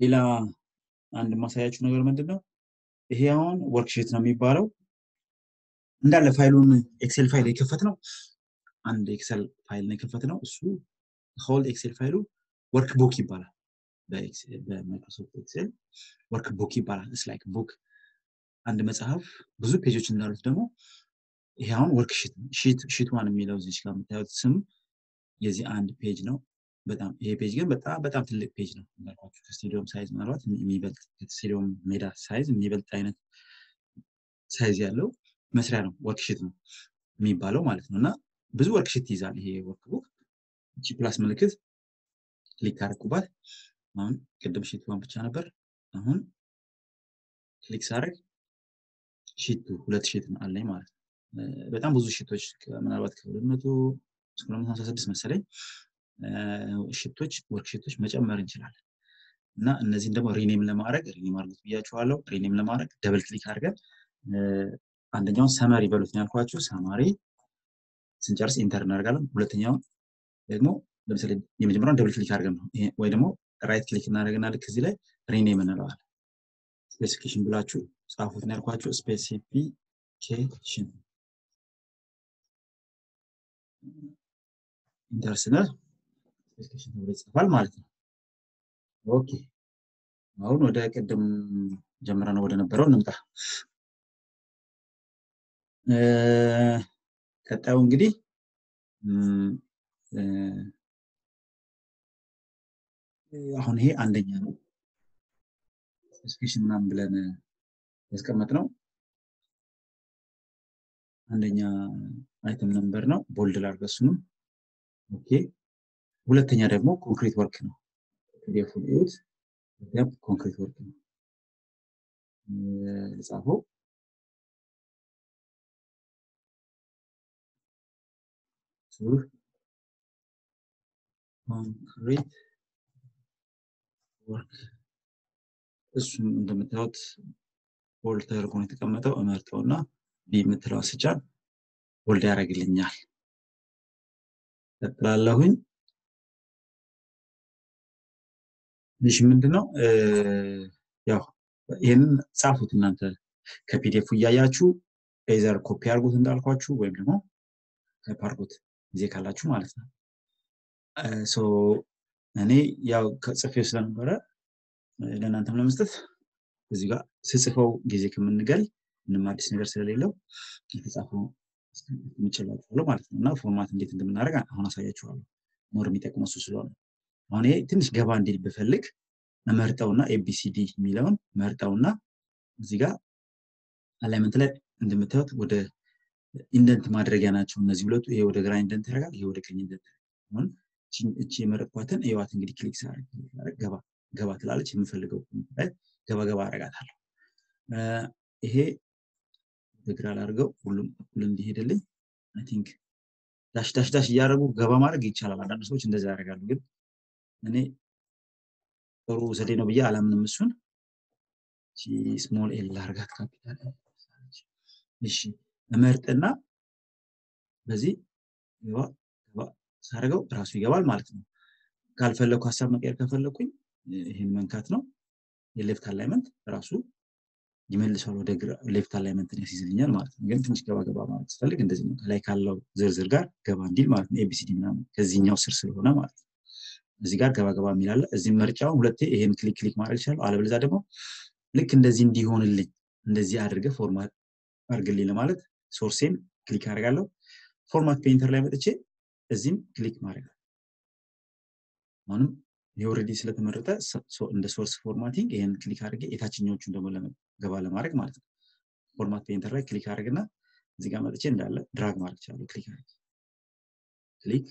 ሌላ አንድ የማሳያችሁ ነገር ምንድን ነው? ይሄ አሁን worksheet ነው የሚባለው። እንዳለ ፋይሉን Excel file የከፈትነው። አንድ Excel file ነው የከፈትነው። እሱ whole Excel ፋይሉ workbook ይባላል። በ Microsoft Excel workbook ይባላል። ስ like book አንድ መጽሐፍ ብዙ page ኦች እንዳሉት ደግሞ ይሄ አሁን worksheet sheet one የሚለው እዚህ ጋር የምታዩት ስም የዚህ አንድ page ነው። በጣም ይሄ page ግን በጣም በጣም ትልቅ page ነው። እንዳልኳችሁ ከስቴዲየም size ምናልባት የሚበልጥ ከስቴዲየም ሜዳ size የሚበልጥ አይነት size ያለው መስሪያ ነው። worksheet ነው የሚባለው ማለት ነው። እና ብዙ worksheet ይይዛል ይሄ workbook። እቺ plus ምልክት click አደረኩባት። አሁን ቅድም sheet ብቻ ነበር። አሁን click ሳደርግ sheet ኡ ሁለት sheet አለኝ ማለት ነው። በጣም ብዙ sheet ኦች ምናልባት ከሁለት መቶ እስከ ሁለት መቶ ሀምሳ ስድስት መሰለኝ sheet ኦች worksheet ኦች መጨመር እንችላለን እና እነዚህን ደግሞ rename ለማድረግ rename አድርጉት ብያችኋለሁ። rename ለማድረግ double click አድርገን አንደኛውን summary በሉት ያልኳችሁ። summary ስንጨርስ enter እናደርጋለን። ሁለተኛውን ደግሞ ለምሳሌ የመጀመሪያውን double click አድርገን ነው ወይ ደግሞ right click እናደርግና ልክ እዚህ ላይ rename እንለዋለን። specification ብላችሁ ጻፉት ያልኳችሁ። specification enter ስንል specification ተብሎ ይጽፋል ማለት ነው። okay አሁን ወደ ቅድም ጀምረነው ወደ ነበረው እንምጣ። ቀጣዩ እንግዲህ አሁን ይሄ አንደኛ ነው። specification ምናምን ብለን ያስቀመጥነው አንደኛ item number ነው። bold እሱንም። okay ሁለተኛ ደግሞ concrete work ነው። PDF ኡን እዩት። concrete work ነው ጻፈው። concrete work እሱም እንደምታዩት bold ተደርጎ ነው የተቀመጠው። እመርጠውና B የምትለው ስጫን bold ያደርግልኛል። ቀጥላለሁኝ። ይህ ምንድን ነው? ያው ይህንን ጻፉት እናንተ ከ PDF ኡ እያያችሁ either copy አድርጉት እንዳልኳችሁ ወይም ደግሞ type አድርጉት ጊዜ ካላችሁ ማለት ነው። እኔ ያው ጽፌው ስለነበረ ለእናንተም ለመስጠት እዚህ ጋር ስጽፈው ጊዜ ከምንገድል ምንም አዲስ ነገር ስለሌለው የተጻፈው የምችላችኋለሁ ማለት ነው እና format እንዴት እንደምናደርግ አሁን አሳያችኋለሁ። more የሚጠቅመው ስለሆነ አሁን ይሄ ትንሽ ገባ እንዲል ብፈልግ መርጠውና ABCD የሚለውን መርጠውና እዚህ ጋር alignment ላይ እንደምታዩት ወደ indent ማድረጊያ ናቸው እነዚህ ሁለቱ። ይሄ ወደ ግራ indent ያደርጋል፣ ይሄ ወደ ቀኝ indent አሁን እቺ የመረጥኳትን እዋት እንግዲህ click ሳደርግ ገባ ገባ ትላለች። የምፈልገው ላይ ገባ ገባ አደርጋታለሁ። ይሄ በግራ ላድርገው ሁሉም እኩል እንዲሄድልኝ I think dash dash dash እያደረጉ ገባ ማድረግ ይቻላል። አንዳንድ ሰዎች እንደዛ ያደርጋሉ፣ ግን እኔ ጥሩ ዘዴ ነው ብዬ አላምንም። እሱን small L ላርጋት ካፒታል እሺ፣ እመርጥና በዚህ ገባ ገባ ሳደርገው እራሱ ይገባል ማለት ነው። ካልፈለግኩ ሀሳብ መቀየር ከፈለግኩኝ ይህን መንካት ነው። የ left alignment ራሱ ይመልሰዋል ወደ left alignment ን ያስይዝልኛል ማለት ነው። ግን ትንሽ ገባ ገባ ማለት ስፈልግ እንደዚህ ነው። ከላይ ካለው ዝርዝር ጋር ገባ እንዲል ማለት ነው። ABCD ምናምን ከዚህኛው ስር ስለሆነ ማለት ነው። እዚህ ጋር ገባ ገባ የሚላለ እዚህ መርጫውን ሁለቴ ይሄን click click ማድረግ ይቻላል። አለበለዚያ ደግሞ ልክ እንደዚህ እንዲሆንልኝ እንደዚህ አድርገ format አድርግልኝ ለማለት source ኤን click አደርጋለሁ። format painter ላይ መጥቼ እዚህም click ማድረግ አሁንም ይህ already ስለተመረጠ እንደ source formatting ይህን click አድርጌ የታችኛዎቹን ደግሞ ገባ ለማድረግ ማለት ነው። format painter ላይ click አድርግና እዚህ ጋር መጥቼ እንዳለ drag ማድረግ ይችላለሁ። click አድርጌ click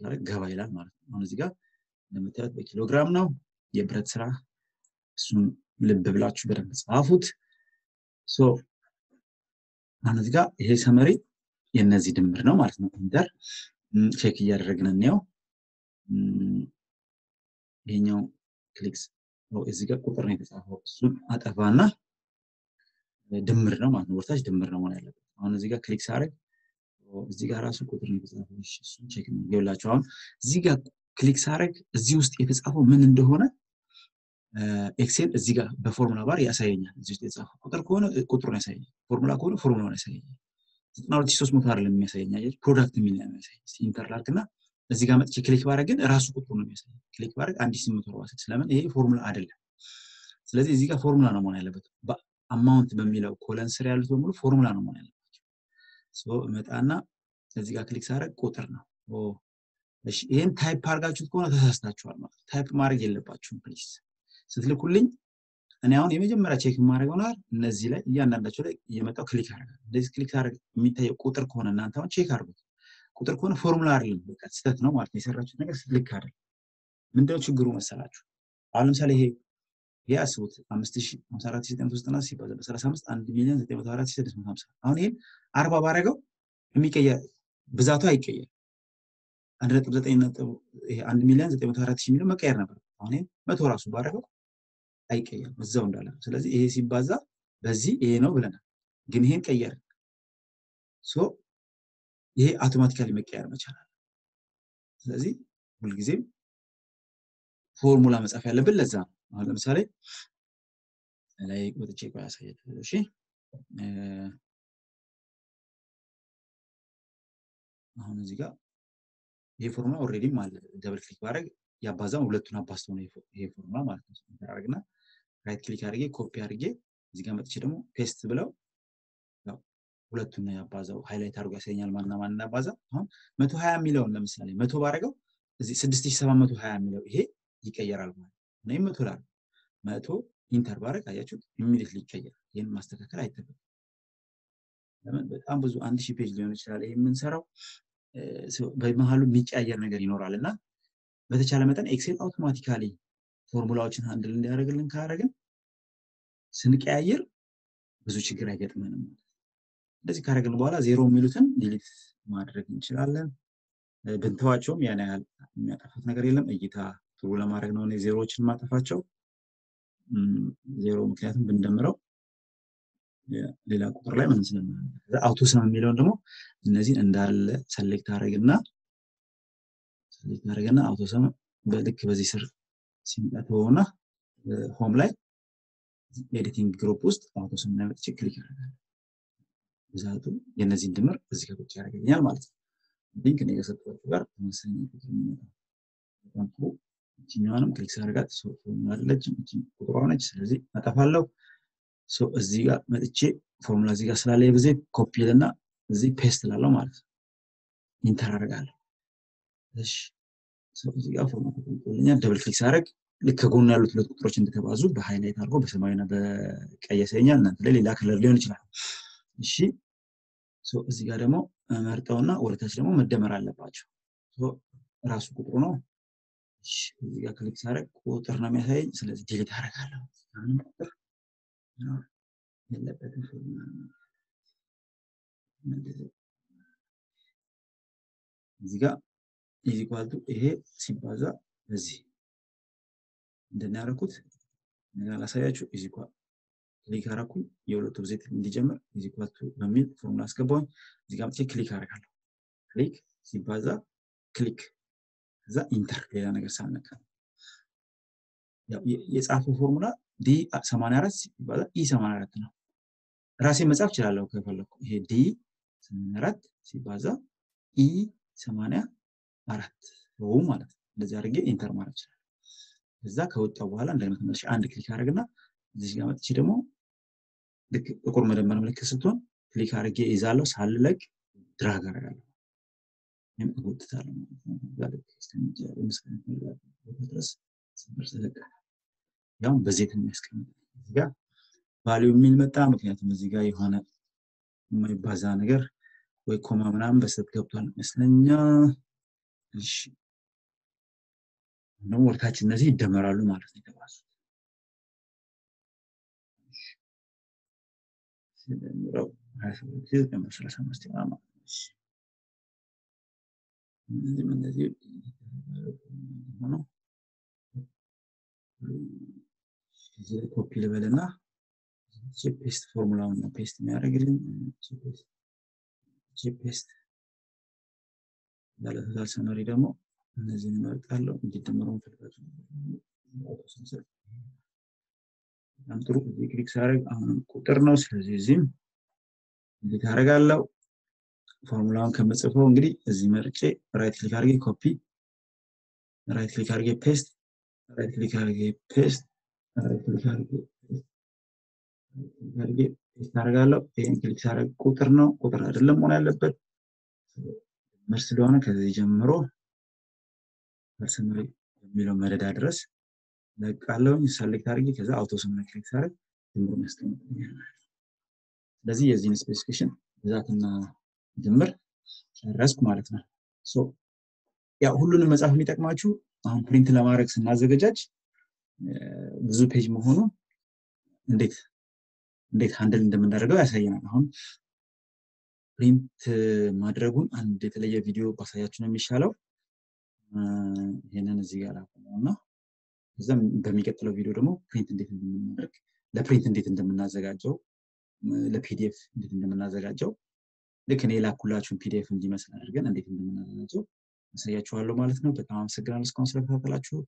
አድርግ ገባ ይላል ማለት ነው። አሁን እዚህ ጋር እንደምታዩት በኪሎግራም ነው የብረት ስራ። እሱን ልብ ብላችሁ በደንብ ጻፉት። አሁን እዚህ ጋር ይሄ summary የእነዚህ ድምር ነው ማለት ነው። enter check እያደረግን እንየው። ይሄኛው click ስ እዚህ ጋር ቁጥር ነው የተጻፈው። እሱን አጠፋና ድምር ነው ማለት ነው። ወርታች ድምር ነው መሆን ያለበት። አሁን እዚህ ጋር click ሳደርግ እዚህ ጋር ራሱ ቁጥር እሱን check ይኸውላችሁ። አሁን እዚህ ጋር click ሳረግ እዚህ ውስጥ የተጻፈው ምን እንደሆነ Excel እዚህ ጋር በ formula bar ያሳየኛል። እዚህ ውስጥ የተጻፈው ቁጥር ከሆነ ቁጥሩን ያሳየኛል። ፎርሙላ ከሆነ ፎርሙላውን ያሳየኛል። ዘጠና ሁለት ሺህ ሶስት መቶ አይደለም የሚያሳየኝ አየህ፣ product የሚል ነው የሚያሳየኝ። enter ላድርግ እና እዚህ ጋር መጥቼ click ባረግ ግን ራሱ ቁጥሩ ነው የሚያሳየኝ። click ባረግ አንድ ሺህ ስምንት መቶ አርባ ስድስት ለምን ይሄ ፎርሙላ አይደለም። ስለዚህ እዚህ ጋር ፎርሙላ ነው መሆን ያለበት። በ amount በሚለው column ስር ያሉት በሙሉ ፎርሙላ ነው መሆን ያለባቸው። እመጣና እዚህ ጋር click ሳረግ ቁጥር ነው። እሺ ይህን type አድርጋችሁት ከሆነ ተሳስታችኋል ማለት type ማድረግ የለባችሁም please። ስትልኩልኝ እኔ አሁን የመጀመሪያ check የማደርገው ነገር እነዚህ ላይ እያንዳንዳቸው ላይ እየመጣው click አደርጋለሁ። እንደዚህ click አደርግ የሚታየው ቁጥር ከሆነ እናንተ አሁን check አድርጉት። ቁጥር ከሆነ ፎርሙላ አይደለም፣ በቃ ስህተት ነው ማለት ነው። የሰራችሁት ነገር ልክ አይደለም። ምንድነው ችግሩ መሰላችሁ? አሁን ለምሳሌ ይሄ ይሄ አስቡት አምስት ሺህ ሀምሳ አራት ሺህ ዘጠኝ መቶ ዘጠና ሲባዛ በሰላሳ አምስት አንድ ሚሊዮን ዘጠኝ መቶ አራት ሺህ ስድስት መቶ ሀምሳ አሁን ይሄን አርባ ባረገው የሚቀየር ብዛቱ አይቀየር አንድ ሚሊዮን ዘጠኝ መቶ አራት ሺህ የሚለው መቀየር ነበር። አሁን መቶ ራሱ ባረገው አይቀየርም እዛው እንዳለ ስለዚህ ይሄ ሲባዛ በዚህ ይሄ ነው ብለናል፣ ግን ይሄን ቀየርን። ይሄ automatically መቀየር መቻል አለ። ስለዚህ ሁልጊዜም ፎርሙላ መጻፍ ያለብን ለዛ ነው። አሁን ለምሳሌ ላይ ወጥቼ ቆይ አሳያችኋለሁ። እሺ አሁን እዚህ ጋር ይሄ formula already ም አለ። double click ባደረግ ያባዛው ሁለቱን አባዝቶ ነው ይሄ ፎርሙላ ማለት ነው። አደረግና right click አድርጌ ኮፒ አድርጌ እዚህ ጋር መጥቼ ደግሞ paste ብለው ሁለቱን ያባዛው። highlight አድርጎ ያሳየኛል ማንና ማን እንዳባዛ። አሁን መቶ ሀያ የሚለውን ለምሳሌ መቶ ባደረገው እዚህ ስድስት ሺህ ሰባት መቶ ሀያ የሚለው ይሄ ይቀየራል ማለት እኔም መቶ ላለ መቶ enter ባደረግ አያችሁት immediately ይቀየራል። ይህን ማስተካከል አይጠበቅም። ለምን በጣም ብዙ አንድ ሺህ page ሊሆን ይችላል ይሄ የምንሰራው በመሀሉ የሚቀያየር ነገር ይኖራል እና በተቻለ መጠን Excel automatically formula ዎችን handle እንዲያደርግልን ካደረግን ስንቀያየር ብዙ ችግር አይገጥመንም። እንደዚህ ካደረግን በኋላ ዜሮ የሚሉትን delete ማድረግ እንችላለን። ብንተዋቸውም ያን ያህል የሚያጠፋት ነገር የለም። እይታ ጥሩ ለማድረግ ነው ዜሮዎችን ማጠፋቸው ዜሮ ምክንያቱም ብንደምረው ሌላ ቁጥር ላይ ምን ስለምናደርግ auto sum የሚለውን ደግሞ እነዚህን እንዳለ select አድርግና select አድርግና auto sum በልክ በዚህ ስር ሲመጣተውና home ላይ editing group ውስጥ auto sum ላይ መጥቼ click ያደርጋል። ብዛቱ የእነዚህን ድምር እዚህ ከቁጭ ያደርገኛል ማለት ነው። ልክ ነው የሰጠኋችሁ ጋር ተመሳሳይ የሚመጣው በጣም ጥሩ። እችኛዋንም click ሳደርጋት አለች ቁጥሯ ነች። ስለዚህ አጠፋለሁ። እዚህ ጋር መጥቼ ፎርሙላ እዚህ ጋር ስላለ ጊዜ ኮፒ ልና እዚህ paste ላለው ማለት ነው። enter አደርጋለሁ። እዚህ ጋር ፎርሙላ ተቀምጦልኛል። double click ሳደርግ ልክ ከጎኑ ያሉት ሁለት ቁጥሮች እንደተባዙ በ highlight አድርጎ በሰማያዊና በቀይ ያሳየኛል። እናንተ ላይ ሌላ color ሊሆን ይችላል። እሺ እዚህ ጋር ደግሞ መርጠውና ወደታች ደግሞ መደመር አለባቸው። ራሱ ቁጥሩ ነው። እዚህ ጋር click ሳደርግ ቁጥር ነው የሚያሳየኝ። ስለዚህ delete አደርጋለሁ። ምንም ቁጥር የለበትም። እዚህ ጋር is equal to ይሄ ሲባዛ በዚህ እንደና ያረኩት ነገር ላሳያችሁ። is equal click አረኩኝ የሁለቱ ብዜት እንዲጀምር is equal to በሚል ፎርሙላ አስገባሁኝ። እዚህ ጋር click አደርጋለሁ። click ሲባዛ click ከዛ enter ሌላ ነገር ሳልነካ የጻፈው formula D 84 ሲባዛ E 84 ነው። ራሴ መጻፍ እችላለሁ ከፈለኩ። ይሄ D 84 ሲባዛ E 84 ሮው ማለት እንደዚህ አድርጌ enter ማለት ይችላል። እዛ ከወጣው በኋላ እንደገና አንድ click አድርግና እዚህ ጋር መጥቼ ደግሞ ልክ ጥቁር መደመር ምልክት ስትሆን click አድርጌ ይዛለሁ። ሳልለቅ drag አደርጋለሁ እጎትታለሁ ማለት ነው። ብዜት የሚያስቀምጥ እዚህ ጋር ቫሊዩ የሚል መጣ። ምክንያቱም እዚህ ጋር የሆነ የማይባዛ ነገር ወይ ኮማ ምናምን በስተት ገብቷል ይመስለኛል። እሺ ደግሞ ወደታች እነዚህ ይደመራሉ ማለት ነው የተባዙት ስደምረው ሀያ ሰባት ሰላሳ አምስት ማለት ነው። ኮፒ ልበልና paste formula ውን ነው paste የሚያደርግልኝ paste ያለ total summary ደግሞ እነዚህን እመርጣለሁ እንዲደመሩ ፈልጋቸው በጣም ጥሩ እዚህ click ሳደርግ አሁንም ቁጥር ነው ስለዚህ እዚህም እንዴት አደርጋለሁ ፎርሙላውን ከምጽፈው እንግዲህ እዚህ መርጬ right click አድርጌ ኮፒ right click አድርጌ paste right click አድርጌ paste right click አድርጌ paste አደርጋለሁ። ይህን click ሳደርግ ቁጥር ነው። ቁጥር አይደለም መሆን ያለበት። ድምር ስለሆነ ከዚህ ጀምሮ personal የሚለው መደዳ ድረስ እለቃለሁኝ select አድርጌ ከዛ auto sum click ሳደርግ ድምሩን ያስቀምጥልኛል ስለዚህ የዚህን specification ብዛትና ድምር ጨረስኩ ማለት ነው። ያው ሁሉንም መጻፍ የሚጠቅማችሁ አሁን print ለማድረግ ስናዘገጃጅ ብዙ page መሆኑ እንዴት እንዴት handle እንደምናደርገው ያሳየናል። አሁን print ማድረጉን አንድ የተለየ ቪዲዮ ባሳያችሁ ነው የሚሻለው። ይህንን እዚህ ጋር አቆመው እና ከዛም በሚቀጥለው ቪዲዮ ደግሞ print እንዴት እንደምናደርግ ለ print እንዴት እንደምናዘጋጀው ለፒዲኤፍ እንዴት እንደምናዘጋጀው ልክ እኔ የላኩላችሁን ፒዲኤፍ እንዲመስል አድርገን እንዴት እንደምናዘጋጀው አሳያችኋለሁ ማለት ነው። በጣም አመሰግናለሁ እስካሁን ስለተከታተላችሁ